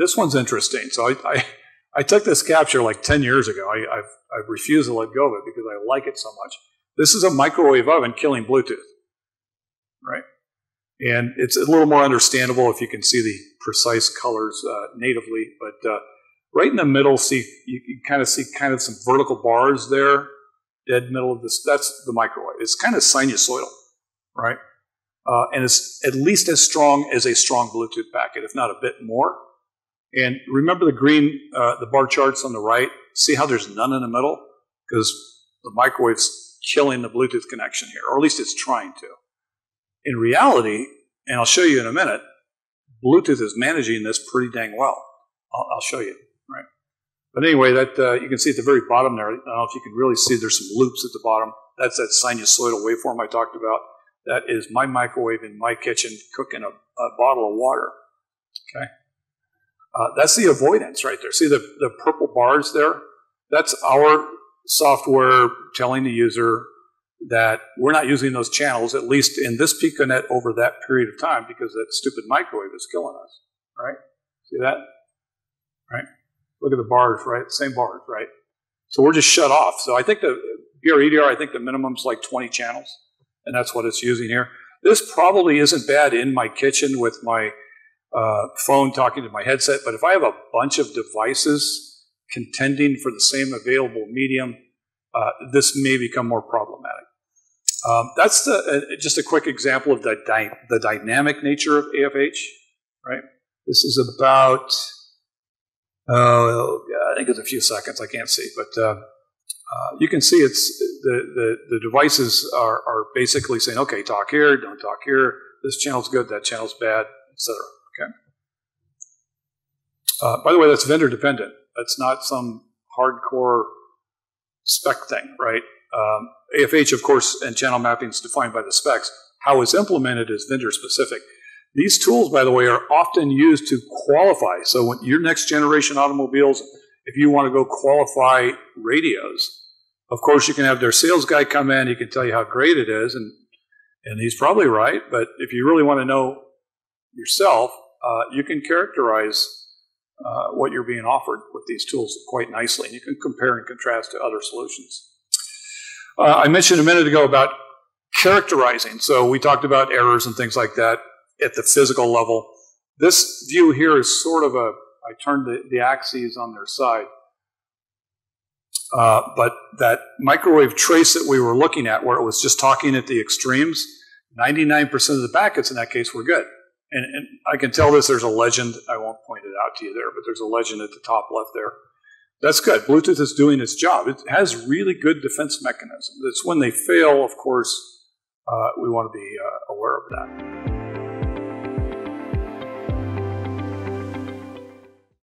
this one's interesting. So I, I, I took this capture like 10 years ago. I, have I've refused to let go of it because I like it so much. This is a microwave oven killing Bluetooth, right? And it's a little more understandable if you can see the precise colors uh, natively. But uh, right in the middle, see you can kind of see kind of some vertical bars there, dead middle of this. That's the microwave. It's kind of sinusoidal, right? Uh, and it's at least as strong as a strong Bluetooth packet, if not a bit more. And remember the green, uh, the bar charts on the right? See how there's none in the middle? Because the microwave's killing the Bluetooth connection here, or at least it's trying to. In reality, and I'll show you in a minute, Bluetooth is managing this pretty dang well. I'll, I'll show you, right? But anyway, that uh, you can see at the very bottom there. I don't know if you can really see. There's some loops at the bottom. That's that sinusoidal waveform I talked about. That is my microwave in my kitchen cooking a, a bottle of water. Okay, uh, that's the avoidance right there. See the the purple bars there? That's our software telling the user that we're not using those channels, at least in this Piconet over that period of time, because that stupid microwave is killing us. Right? See that? Right? Look at the bars, right? Same bars, right? So we're just shut off. So I think the BR I think the minimum's like 20 channels, and that's what it's using here. This probably isn't bad in my kitchen with my uh, phone talking to my headset, but if I have a bunch of devices contending for the same available medium, uh, this may become more problematic. Um, that's the, uh, just a quick example of the, dy- the dynamic nature of AFH, right? This is about, oh, I think it's a few seconds. I can't see, but uh, uh, you can see it's the, the, the devices are, are basically saying, okay, talk here, don't talk here. This channel's good, that channel's bad, etc. Okay. Uh, by the way, that's vendor dependent. That's not some hardcore spec thing, right? Um, AFH, of course, and channel mapping is defined by the specs. How it's implemented is vendor specific. These tools, by the way, are often used to qualify. So when your next generation automobiles, if you want to go qualify radios, of course you can have their sales guy come in, he can tell you how great it is, and and he's probably right. But if you really want to know yourself, uh, you can characterize uh, what you're being offered with these tools quite nicely, and you can compare and contrast to other solutions. Uh, I mentioned a minute ago about characterizing. So we talked about errors and things like that at the physical level. This view here is sort of a, I turned the, the axes on their side. Uh, but that microwave trace that we were looking at, where it was just talking at the extremes, 99% of the packets in that case were good. And, and, I can tell this, there's a legend. I won't point it out to you there, but there's a legend at the top left there. That's good. Bluetooth is doing its job. It has really good defense mechanisms. It's when they fail, of course, uh, we want to be uh, aware of that.